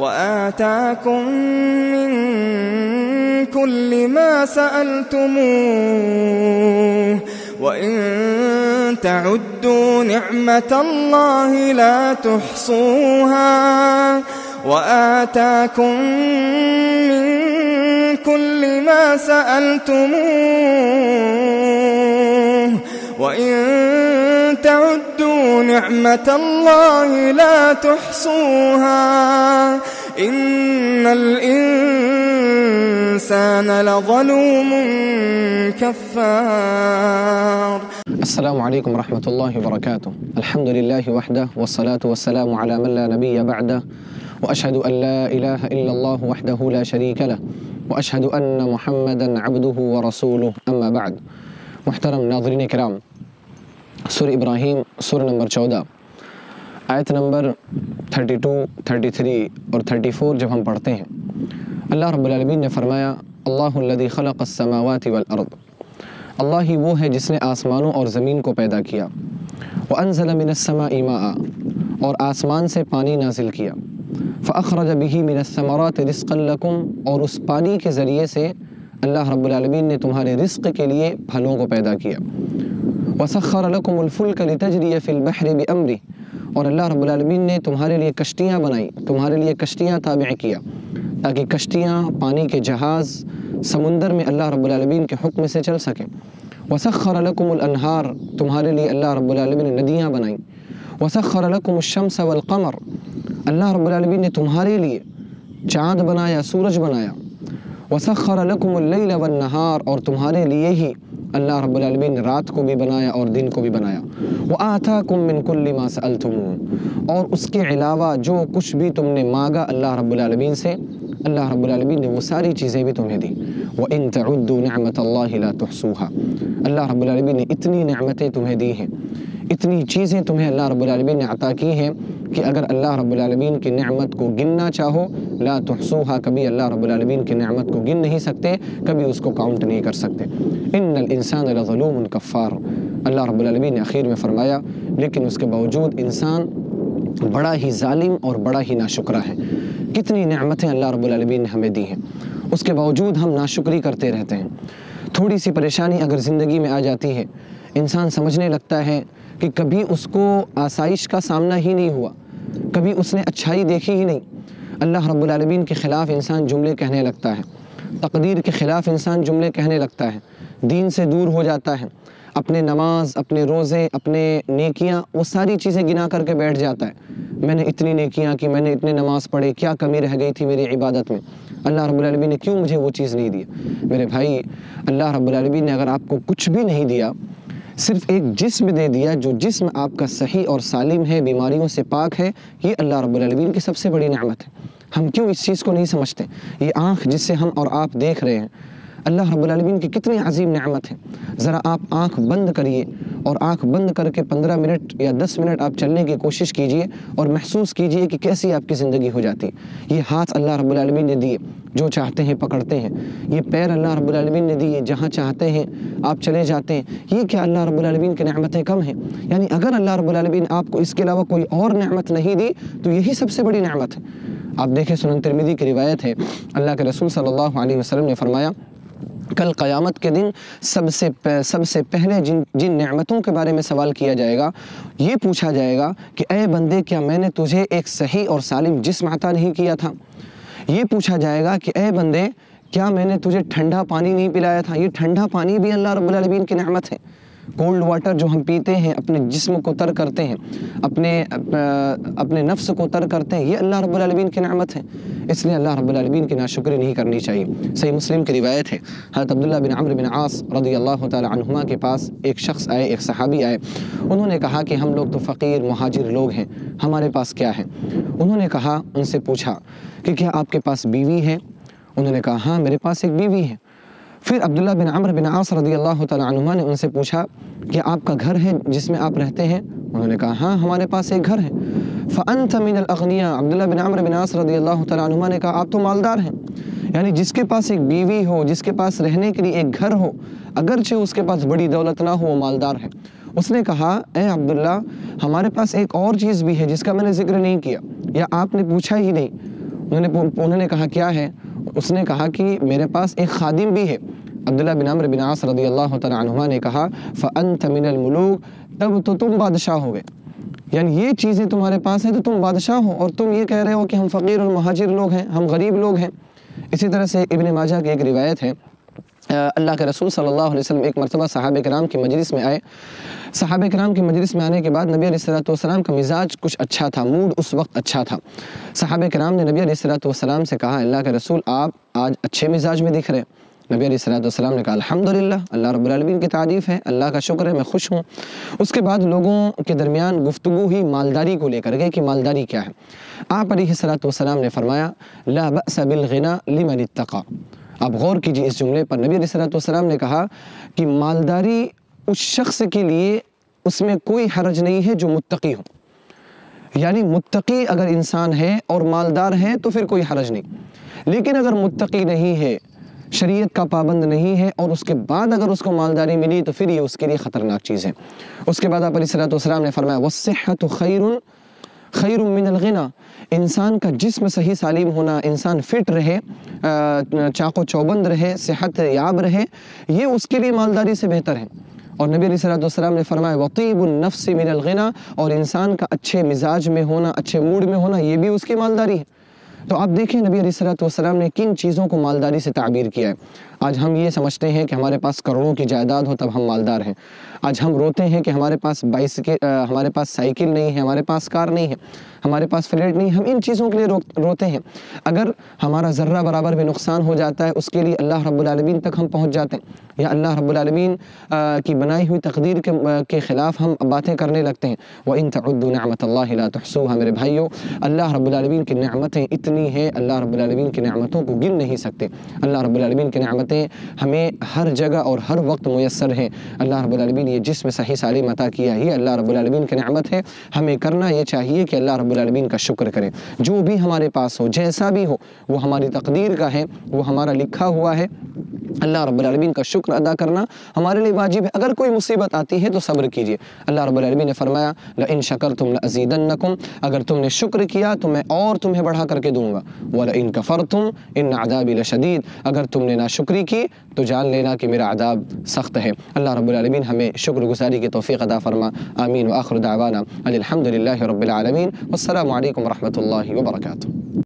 وآتاكم من كل ما سألتموه وإن تعدوا نعمة الله لا تحصوها وآتاكم من كل ما سألتموه وإن تعدوا نعمة الله لا تحصوها الإنسان لظلوم كفار. السلام عليكم ورحمة الله وبركاته. الحمد لله وحده والصلاة والسلام على من لا نبي بعده. وأشهد أن لا إله إلا الله وحده لا شريك له. وأشهد أن محمدا عبده ورسوله. أما بعد. محترم ناظرین کرام سور ابراہیم سور نمبر چودہ آیت نمبر 32, 33 اور 34 جب ہم پڑھتے ہیں اللہ رب العالمین نے فرمایا اللہ الذي خلق السماوات والارض۔ اللہ ہی وہ ہے جس نے آسمانوں اور زمین کو پیدا کیا۔ وَأَنزَلَ مِنَ السَّمَاءِ مَاءً۔ اور آسمان سے پانی نازل کیا۔ فَأَخْرَجَ بِهِ مِنَ الثَّمَرَاتِ رِزْقًا لَكُمْ اور اس پانی کے ذریعے سے اللہ رب العالمین نے تمہارے رزق کے لیے پھلوں کو پیدا کیا۔ وَسَخَّرَ لَكُمُ الْفُلْكَ لِتَجْرِيَ فِي الْبَحْرِ بِأَمْرِهِ اور اللہ رب العالمین نے تمہارے لیے کشتیاں بنائی، تمہارے لیے کشتیاں تابع کیا، تاکہ کشتیاں پانی کے جہاز سمندر میں اللہ رب العالمین کے حکم سے چل سکیں۔ وسخر لکم الانہار تمہارے لیے اللہ رب العالمین نے ندیاں بنائیں۔ وسخر لکم الشمس والقمر، اللہ رب العالمین نے تمہارے لیے چاند بنایا، سورج بنایا۔ وسخر لکم اللیل والنہار اور تمہارے لیے ہی اللہ رب العالمین نے رات کو بھی بنایا اور دن کو بھی بنایا۔ وآتاکم من کل ما سألتمون۔ اور اس کے علاوہ جو کچھ بھی تم نے مانگا اللہ رب العالمین سے، اللہ رب العالمین نے وہ ساری چیزیں بھی تمہیں دی وَإِن تَعُدُّوا نِعْمَةَ اللَّهِ لَا تُحْصُوهَا۔ اللہ رب العالمین نے اتنی نعمتیں تمہیں دی ہیں۔ اتنی چیزیں تمہیں اللہ رب العالمین نے عطا کی ہیں کہ اگر اللہ رب العالمین کی نعمت کو گننا چاہو، لا تحصوها، کبھی اللہ رب العالمین کی نعمت کو گن نہیں سکتے، کبھی اس کو کاؤنٹ نہیں کر سکتے۔ ان الانسان لظلوم کفار۔ اللہ رب العالمین نے اخیر میں فرمایا، لیکن اس کے باوجود انسان بڑا ہی ظالم اور بڑا ہی ناشکرہ ہے۔ کتنی نعمتیں اللہ رب العالمین نے ہمیں دی ہیں۔ اس کے باوجود ہم ناشکری کرتے رہتے ہیں۔ تھوڑی سی پریشانی اگر زندگی میں آ جاتی ہے، انسان سمجھنے لگتا ہے کہ کبھی اس کو آسائش کا سامنا ہی نہیں ہوا، کبھی اس نے اچھائی دیکھی ہی نہیں۔ اللہ رب العالمین کے خلاف انسان جملے کہنے لگتا ہے، تقدیر کے خلاف انسان جملے کہنے لگتا ہے، دین سے دور ہو جاتا ہے، اپنے نماز، اپنے روزے، اپنے نیکیاں، وہ ساری چیزیں گنا کر کے بیٹھ جاتا ہے۔ میں نے اتنی نیکیاں کی، میں نے اتنے نماز پڑھے، کیا کمی رہ گئی تھی میری عبادت میں؟ اللہ رب العالمین نے کیوں مجھے وہ چیز نہیں دی؟ میرے بھائی، اللہ رب العالمین نے اگر آپ کو کچھ بھی نہیں دیا صرف ایک جسم دے دیا جو جسم آپ کا صحیح اور سالم ہے، بیماریوں سے پاک ہے، یہ اللہ رب العالمین کی سب سے بڑی نعمت ہے۔ ہم کیوں اس چیز کو نہیں سمجھتے؟ یہ آنکھ جس سے ہم اور آپ دیکھ رہے ہیں اللہ رب العالمین کی کتنی عظیم نعمت ہے۔ ذرا آپ آنکھ بند کریے اور آنکھ بند کر کے پندرہ منٹ یا دس منٹ آپ چلنے کی کوشش کیجیے اور محسوس کیجیے کہ کیسی آپ کی زندگی ہو جاتی۔ یہ ہاتھ اللہ رب العالمین نے دیے، جو چاہتے ہیں پکڑتے ہیں۔ یہ پیر اللہ رب العالمین نے دیے، جہاں چاہتے ہیں آپ چلے جاتے ہیں۔ یہ کیا اللہ رب العالمین کی نعمتیں کم ہیں؟ یعنی اگر اللہ رب العالمین آپ کو اس کے علاوہ کوئی اور نعمت نہیں دی، تو یہی سب سے بڑی نعمت ہے۔ آپ دیکھیں سنن ترمیدی کی روایت ہے۔ اللہ کے رسول صلی اللہ علیہ وسلم نے فرمایا کل قیامت کے دن سب سے سب سے پہلے جن جن نعمتوں کے بارے میں سوال کیا جائے گا، یہ پوچھا جائے گا کہ اے بندے، کیا میں نے تجھے ایک صحیح اور سالم جسم عطا نہیں کیا تھا؟ یہ پوچھا جائے گا کہ اے بندے، کیا میں نے تجھے ٹھنڈا پانی نہیں پلایا تھا؟ یہ ٹھنڈا پانی بھی اللہ رب العالمین کی نعمت ہے۔ کولڈ واٹر جو ہم پیتے ہیں، اپنے جسم کو تر کرتے ہیں، اپنے اپنے نفس کو تر کرتے ہیں، یہ اللہ رب العالمین کی نعمت ہے۔ اس لیے اللہ رب العالمین کی ناشکری نہیں کرنی چاہیے۔ صحیح مسلم کی روایت ہے، حضرت عبداللہ بن عمر بن عاص رضی اللہ تعالی عنہما کے پاس ایک شخص آئے، ایک صحابی آئے۔ انہوں نے کہا کہ ہم لوگ تو فقیر، مہاجر لوگ ہیں، ہمارے پاس کیا ہے؟ انہوں نے کہا، ان سے پوچھا کہ کیا آپ کے پاس بیوی ہے؟ انہوں نے کہا ہاں میرے پاس ایک بیوی ہے۔ پھر عبداللہ بن عمر بن عاص رضی اللہ تعالی عنہما نے ان سے پوچھا کہ آپ کا گھر ہے جس میں آپ رہتے ہیں؟ انہوں نے کہا ہاں ہمارے پاس ایک گھر ہے۔ فَأَنْتَ مِنَ الْأَغْنِيَا عبداللہ بن عمر بن عاص رضی اللہ تعالی عنہما نے کہا، آپ تو مالدار ہیں۔ یعنی جس کے پاس ایک بیوی ہو، جس کے پاس رہنے کے لیے ایک گھر ہو، اگرچہ اس کے پاس بڑی دولت نہ ہو، وہ مالدار ہے۔ اس نے کہا، اے عبداللہ، ہمارے پاس ایک اور چیز بھی ہے جس کا میں نے ذکر نہیں کیا، یا آپ نے پوچھا ہی نہیں؟ انہوں نے انہوں نے کہا، کیا ہے؟ اس نے کہا کہ میرے پاس ایک خادم بھی ہے۔ عبداللہ بن عمر بن عاص رضی اللہ تعالیٰ عنہ نے کہا، فَأَنْتَ مِنَ الْمُلُوكِ، تب تو تم بادشاہ ہو گئے یعنی یہ چیزیں تمہارے پاس ہیں تو تم بادشاہ ہو اور تم یہ کہہ رہے ہو کہ ہم فقیر اور مہاجر لوگ ہیں، ہم غریب لوگ ہیں۔ اسی طرح سے ابن ماجہ کی ایک روایت ہے۔ اللہ کے رسول صلی اللہ علیہ وسلم ایک مرتبہ صحابہ کرام کی مجلس میں آئے۔ صحابہ کرام کی مجلس میں آنے کے بعد نبی علیہ السلام کا مزاج کچھ اچھا تھا، موڈ اس وقت اچھا تھا۔ صحابہ کرام نے نبی علیہ السلام سے کہا، اللہ کے رسول، آپ آج اچھے مزاج میں دکھ رہے نبی علیہ السلام والسلام نے کہا، الحمدللہ، اللہ رب العالمین کی تعریف ہے، اللہ کا شکر ہے، میں خوش ہوں۔ اس کے بعد لوگوں کے درمیان گفتگو ہی مالداری کو لے کر گئے کہ مالداری کیا ہے۔ آپ علیہ السلام نے فرمایا، لا بأس بالغنا لمن اتقا آپ غور کیجیے اس جملے پر۔ نبی علیہ السلام نے کہا کہ مالداری اس شخص کے لیے اس میں کوئی حرج نہیں ہے جو متقی ہو۔ یعنی متقی اگر انسان ہے اور مالدار ہے تو پھر کوئی حرج نہیں۔ لیکن اگر متقی نہیں ہے، شریعت کا پابند نہیں ہے اور اس کے بعد اگر اس کو مالداری ملی تو پھر یہ اس کے لیے خطرناک چیز ہے۔ اس کے بعد آپ علیہ السلام نے فرمایا، وَالصِّحَّةُ خَيْرٌ خیر من الغنا انسان کا جسم صحیح سالم ہونا، انسان فٹ رہے چاق و چوبند رہے، صحت یاب رہے، یہ اس کے لیے مالداری سے بہتر ہے۔ اور نبی علیہ السلام نے فرمایا وطیب النفس من الغنا اور انسان کا اچھے مزاج میں ہونا، اچھے موڈ میں ہونا، یہ بھی اس کی مالداری ہے۔ تو آپ دیکھیں، نبی علیہ السلام نے کن چیزوں کو مالداری سے تعبیر کیا ہے۔ آج ہم یہ سمجھتے ہیں کہ ہمارے پاس کروڑوں کی جائیداد ہو تب ہم مالدار ہیں۔ آج ہم روتے ہیں کہ ہمارے پاس بائسکل ہمارے پاس سائیکل نہیں ہے، ہمارے پاس کار نہیں ہے، ہمارے پاس فلیٹ نہیں ہم ان چیزوں کے لیے روتے ہیں۔ اگر ہمارا ذرہ برابر بھی نقصان ہو جاتا ہے، اس کے لیے اللہ رب العالمین تک ہم پہنچ جاتے ہیں۔ یا اللہ رب العالمین کی بنائی ہوئی تقدیر کے خلاف ہم باتیں کرنے لگتے ہیں۔ وَإِن تَعُدُّ نِعْمَةَ اللَّهِ لَا تُحْسُوهَا میرے بھائیو اللہ رب العالمین کی نعمتیں اتنی ہیں، اللہ رب العالمین کی نعمتوں کو گن نہیں سکتے۔ اللہ رب العالمین کی نعمتیں ہمیں ہر جگہ اور ہر وقت میسر ہیں۔ اللہ رب العالمین، یہ جسم صحیح سالم عطا کیا ہی اللہ رب العالمین کی نعمت ہے۔ ہمیں کرنا یہ چاہیے کہ اللہ رب العالمین کا شکر کریں جو بھی ہمارے پاس ہو، جیسا بھی ہو، وہ ہماری تقدیر کا ہے، وہ ہمارا لکھا ہوا ہے۔ اللہ رب العالمین کا شکر ادا کرنا ہمارے لیے واجب ہے۔ اگر کوئی مصیبت آتی ہے تو صبر کیجیے۔ اللہ رب العالمین نے فرمایا لَإِن شَكَرْتُمْ لَأَزِيدَنَّكُمْ اگر تم نے شکر کیا تو میں اور تمہیں بڑھا کر کے دوں گا۔ وَلَإِن كَفَرْتُمْ إِنَّ عَذَابِ لَشَدِيد اگر تم نے ناشکری کی تو جان لینا کہ میرا عذاب سخت ہے۔ اللہ رب العالمین ہمیں شکر گزاری کی توفیق عطا فرما۔ آمین۔ وآخر دعوانا الحمدللہ رب العالمین۔ والسلام علیکم ورحمۃ اللہ وبرکاتہ۔